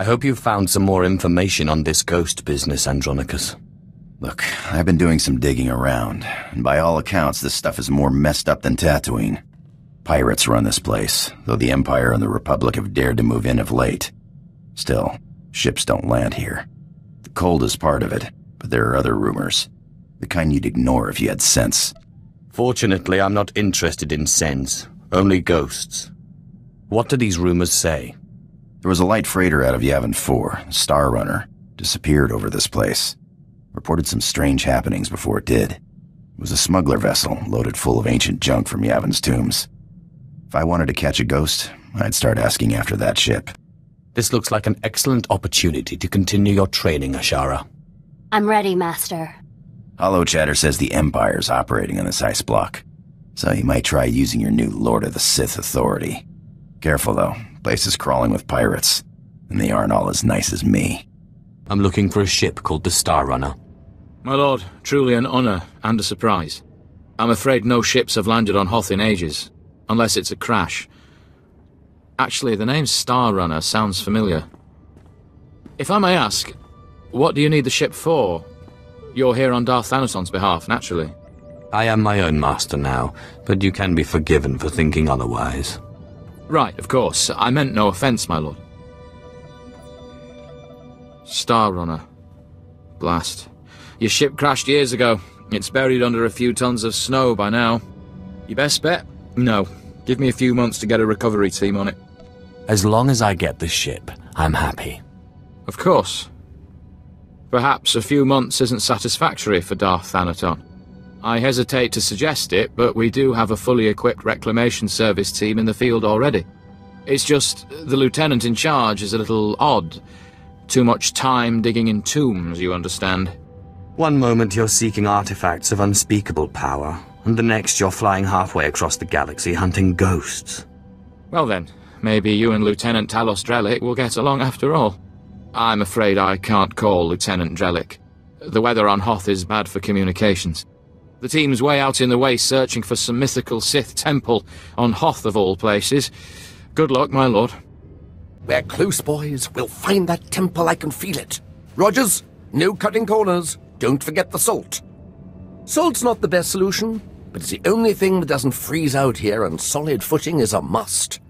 I hope you've found some more information on this ghost business, Andronikos. Look, I've been doing some digging around, and by all accounts, this stuff is more messed up than Tatooine. Pirates run this place, though the Empire and the Republic have dared to move in of late. Still, ships don't land here. The cold is part of it, but there are other rumors. The kind you'd ignore if you had sense. Fortunately, I'm not interested in sense, only ghosts. What do these rumors say? There was a light freighter out of Yavin 4, Star Runner, disappeared over this place. Reported some strange happenings before it did. It was a smuggler vessel loaded full of ancient junk from Yavin's tombs. If I wanted to catch a ghost, I'd start asking after that ship. This looks like an excellent opportunity to continue your training, Ashara. I'm ready, Master. Holo Chatter says the Empire's operating on this ice block. So you might try using your new Lord of the Sith authority. Careful, though. Place is crawling with pirates. And they aren't all as nice as me. I'm looking for a ship called the Star Runner. My lord, truly an honor and a surprise. I'm afraid no ships have landed on Hoth in ages, unless it's a crash. Actually, the name Star Runner sounds familiar. If I may ask, what do you need the ship for? You're here on Darth Thanaton's behalf, naturally. I am my own master now, but you can be forgiven for thinking otherwise. Right, of course. I meant no offence, my lord. Star Runner. Blast. Your ship crashed years ago. It's buried under a few tons of snow by now. Your best bet? No. Give me a few months to get a recovery team on it. As long as I get the ship, I'm happy. Of course. Perhaps a few months isn't satisfactory for Darth Thanaton. I hesitate to suggest it, but we do have a fully equipped reclamation service team in the field already. It's just the lieutenant in charge is a little odd. Too much time digging in tombs, you understand. One moment you're seeking artifacts of unspeakable power, and the next you're flying halfway across the galaxy hunting ghosts. Well then, maybe you and Lieutenant Talos Drellik will get along after all. I'm afraid I can't call Lieutenant Drellik. The weather on Hoth is bad for communications. The team's way out in the way searching for some mythical Sith temple on Hoth of all places. Good luck, my lord. We're close, boys. We'll find that temple, I can feel it. Rogers, no cutting corners. Don't forget the salt. Salt's not the best solution, but it's the only thing that doesn't freeze out here, and solid footing is a must.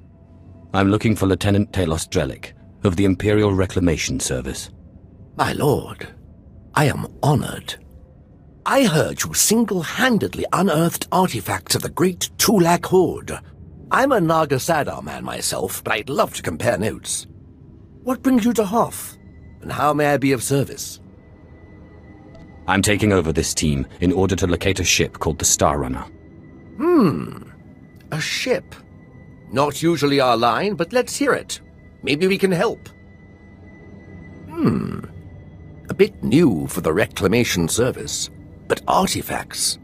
I'm looking for Lieutenant Talos Drellik of the Imperial Reclamation Service. My lord, I am honored. I heard you single-handedly unearthed artifacts of the great Tulak Hord. I'm a Naga Sadow man myself, but I'd love to compare notes. What brings you to Hoth, and how may I be of service? I'm taking over this team in order to locate a ship called the Star Runner. Hmm, a ship. Not usually our line, but let's hear it. Maybe we can help. Hmm, a bit new for the Reclamation Service but artifacts.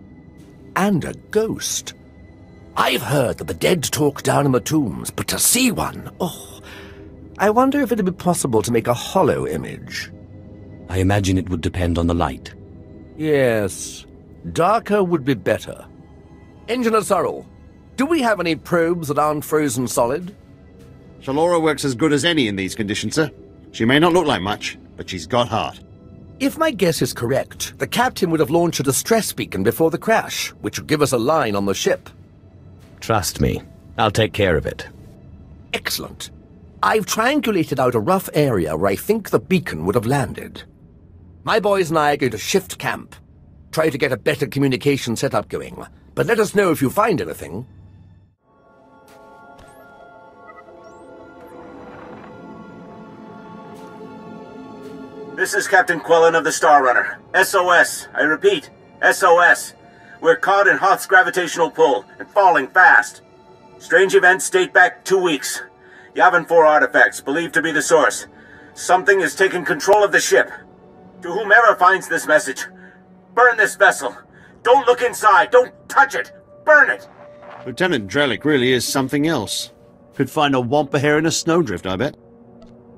And a ghost. I've heard that the dead talk down in the tombs, but to see one, oh. I wonder if it'd be possible to make a holo image. I imagine it would depend on the light. Yes, darker would be better. Engineer Sorrel, do we have any probes that aren't frozen solid? Shalora works as good as any in these conditions, sir. She may not look like much, but she's got heart. If my guess is correct, the captain would have launched a distress beacon before the crash, which would give us a line on the ship. Trust me, I'll take care of it. Excellent. I've triangulated out a rough area where I think the beacon would have landed. My boys and I are going to shift camp, try to get a better communication setup going, but let us know if you find anything. This is Captain Quellen of the Star Runner. SOS. I repeat, SOS. We're caught in Hoth's gravitational pull and falling fast. Strange events date back two weeks. Yavin 4 artifacts believed to be the source. Something has taken control of the ship. To whomever finds this message, burn this vessel. Don't look inside. Don't touch it. Burn it. Lieutenant Drellik really is something else. Could find a wampa hair in a snowdrift, I bet.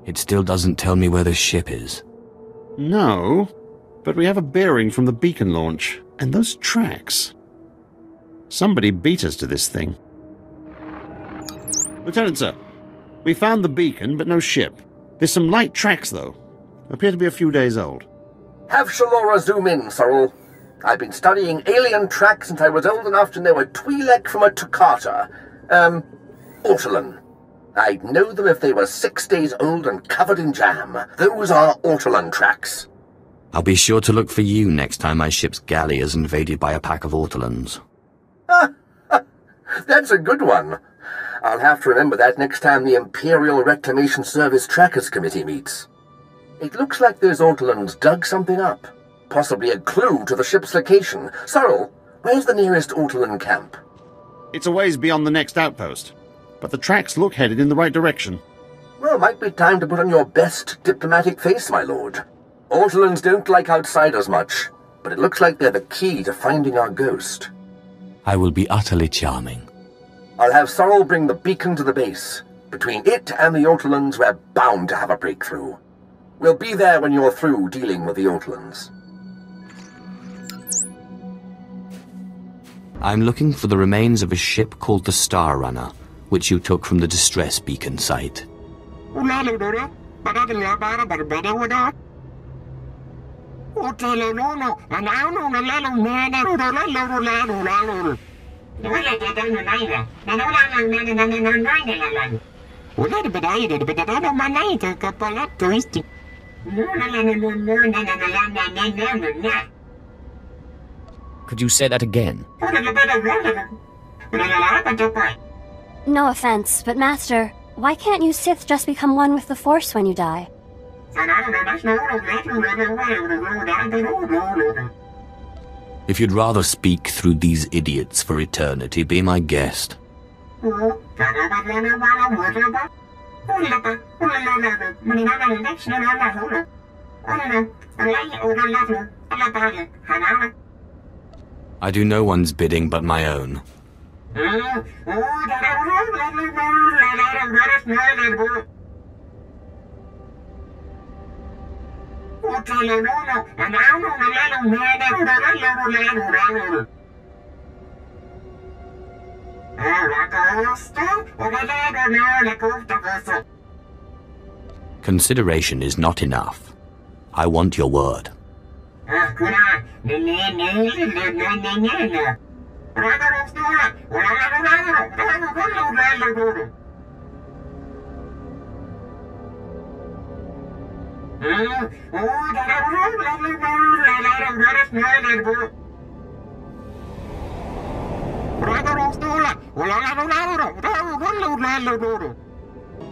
It still doesn't tell me where the ship is. No, but we have a bearing from the beacon launch, and those tracks. Somebody beat us to this thing. Lieutenant, sir, we found the beacon, but no ship. There's some light tracks, though. Appear to be a few days old. Have Shalora zoom in, Sorrel. I've been studying alien tracks since I was old enough to know a Twi'lek from a Togruta. Um, Ortolan. I'd know them if they were six days old and covered in jam. Those are Ortolan tracks. I'll be sure to look for you next time my ship's galley is invaded by a pack of Ortolans. That's a good one. I'll have to remember that next time the Imperial Reclamation Service Trackers Committee meets. It looks like those Ortolans dug something up. Possibly a clue to the ship's location. Sorrel, where's the nearest Ortolan camp? It's a ways beyond the next outpost, but the tracks look headed in the right direction. Well, might be time to put on your best diplomatic face, my lord. Ortolans don't like outsiders much, but it looks like they're the key to finding our ghost. I will be utterly charming. I'll have Sorrel bring the beacon to the base. Between it and the Ortolans, we're bound to have a breakthrough. We'll be there when you're through dealing with the Ortolans. I'm looking for the remains of a ship called the Star Runner, which you took from the distress beacon site. Could you say that again? No offense, but Master, why can't you Sith just become one with the Force when you die? If you'd rather speak through these idiots for eternity, be my guest. I do no one's bidding but my own. Consideration is not enough. I want your word. Ah,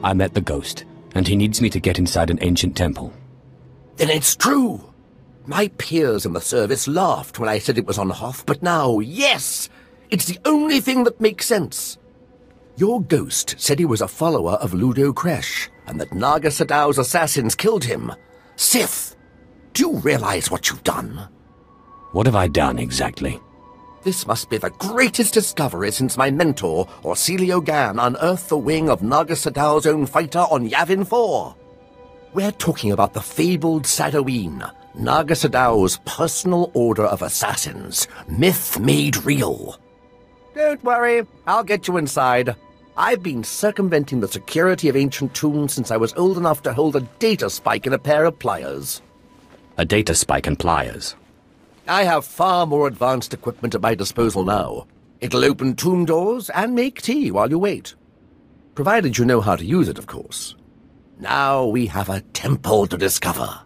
I met the ghost, and he needs me to get inside an ancient temple. Then it's true. My peers in the service laughed when I said it was on Hoth, but now, yes! It's the only thing that makes sense. Your ghost said he was a follower of Ludo Kresh, and that Naga Sadow's assassins killed him. Sith! Do you realize what you've done? What have I done exactly? This must be the greatest discovery since my mentor, Orsilio Gan, unearthed the wing of Naga Sadow's own fighter on Yavin 4. We're talking about the fabled Sadoween, Naga Sadow's personal order of assassins, myth made real. Don't worry, I'll get you inside. I've been circumventing the security of ancient tombs since I was old enough to hold a data spike in a pair of pliers. A data spike and pliers. I have far more advanced equipment at my disposal now. It'll open tomb doors and make tea while you wait. Provided you know how to use it, of course. Now we have a temple to discover.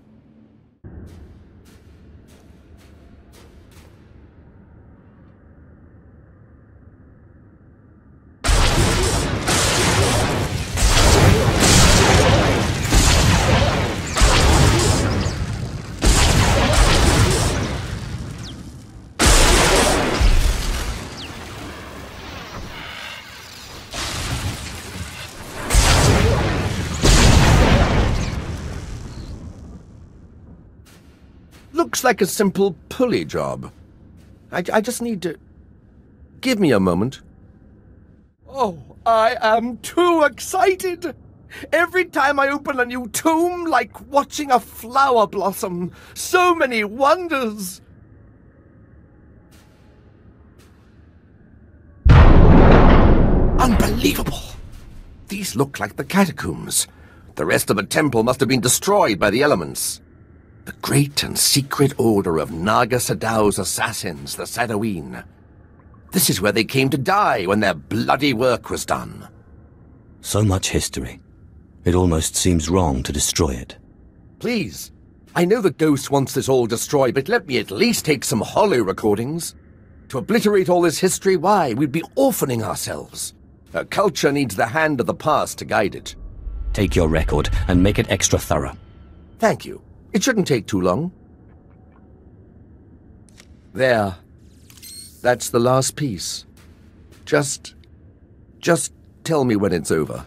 Looks like a simple pulley job. I, I just need to... Give me a moment. Oh, I am too excited! Every time I open a new tomb, like watching a flower blossom. So many wonders! Unbelievable! These look like the catacombs. The rest of the temple must have been destroyed by the elements. The great and secret order of Naga Sadow's assassins, the Sadoween. This is where they came to die when their bloody work was done. So much history. It almost seems wrong to destroy it. Please, I know the ghost wants this all destroyed, but let me at least take some holo recordings. To obliterate all this history, why, we'd be orphaning ourselves. A culture needs the hand of the past to guide it. Take your record and make it extra thorough. Thank you. It shouldn't take too long. There. That's the last piece. Just... just tell me when it's over.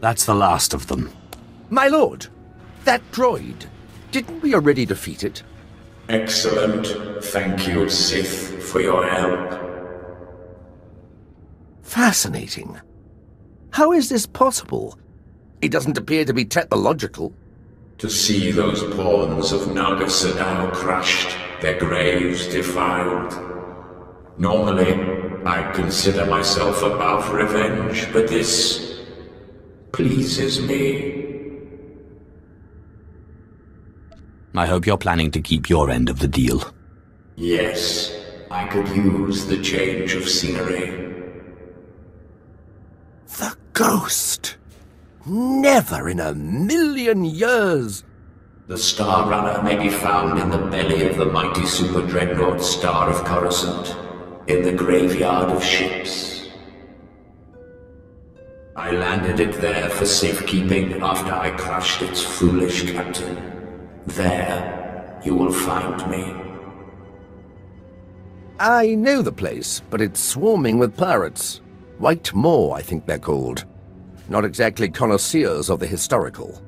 That's the last of them. My lord, that droid, didn't we already defeat it? Excellent. Thank you, Sith, for your help. Fascinating. How is this possible? It doesn't appear to be technological. To see those pawns of Naga Sadow crushed, their graves defiled. Normally, I consider myself above revenge, but this pleases me. I hope you're planning to keep your end of the deal. Yes, I could use the change of scenery. The ghost! Never in a million years! The Star Runner may be found in the belly of the mighty super dreadnought Star of Coruscant, in the graveyard of ships. I landed it there for safekeeping after I crushed its foolish captain. There, you will find me. I know the place, but it's swarming with pirates. White Maw, I think they're called. Not exactly connoisseurs of the historical.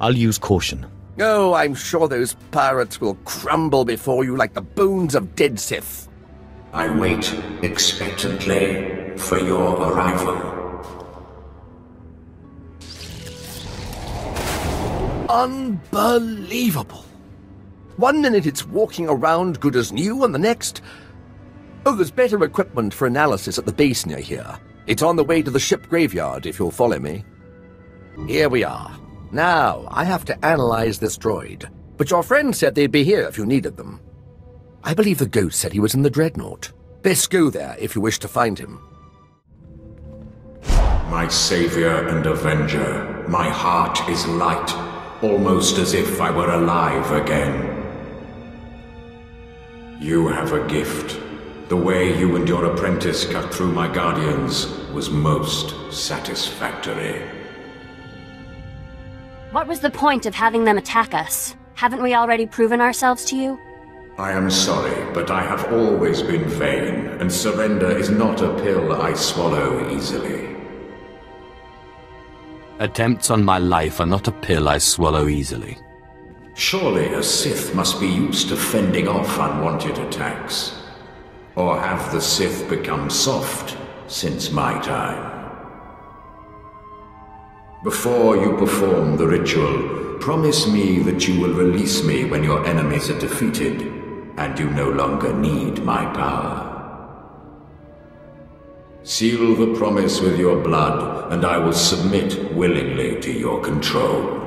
I'll use caution. Oh, I'm sure those pirates will crumble before you like the bones of dead Sith. I wait expectantly for your arrival. Unbelievable. One minute it's walking around good as new, and the next... Oh, there's better equipment for analysis at the base near here. It's on the way to the ship graveyard, if you'll follow me. Here we are. Now, I have to analyze this droid. But your friend said they'd be here if you needed them. I believe the ghost said he was in the Dreadnought. Best go there if you wish to find him. My savior and avenger, my heart is light, almost as if I were alive again. You have a gift. The way you and your apprentice cut through my guardians was most satisfactory. What was the point of having them attack us? Haven't we already proven ourselves to you? I am sorry, but I have always been vain, and surrender is not a pill I swallow easily. Attempts on my life are not a pill I swallow easily. Surely a Sith must be used to fending off unwanted attacks. Or have the Sith become soft since my time? Before you perform the ritual, promise me that you will release me when your enemies are defeated, and you no longer need my power. Seal the promise with your blood, and I will submit willingly to your control.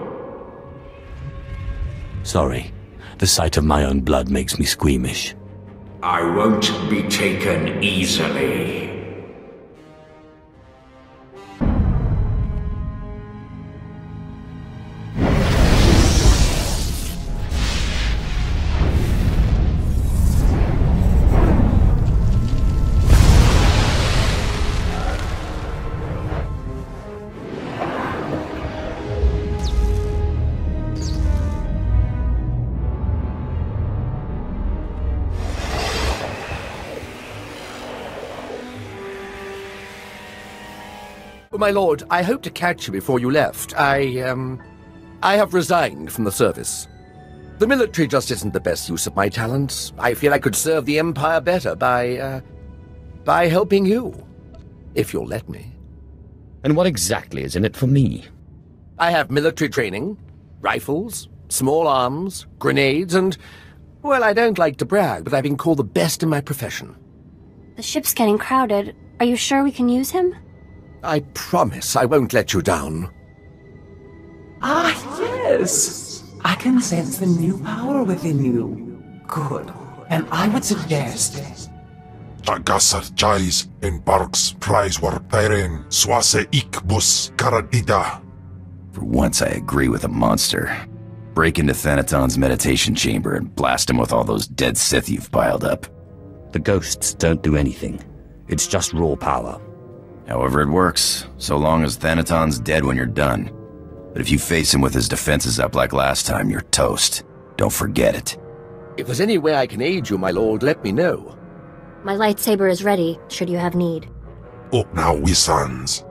Sorry. The sight of my own blood makes me squeamish. I won't be taken easily. My lord, I hope to catch you before you left. I, um... I have resigned from the service. The military just isn't the best use of my talents. I feel I could serve the Empire better by, uh... by helping you. If you'll let me. And what exactly is in it for me? I have military training, rifles, Small arms, grenades, and... Well, I don't like to brag, but I've been called the best in my profession. The ship's getting crowded. Are you sure we can use him? I promise I won't let you down. Ah, yes! I can sense the new power within you. Good. And I would suggest... Tagasar Jais in Barks Prize war Peren Swase Ikbus Karadida. For once I agree with a monster. Break into Thanaton's meditation chamber and blast him with all those dead Sith you've piled up. The ghosts don't do anything. It's just raw power. However it works, so long as Thanaton's dead when you're done. But if you face him with his defenses up like last time, you're toast. Don't forget it. If there's any way I can aid you, my lord, let me know. My lightsaber is ready, should you have need. Up now, we sons.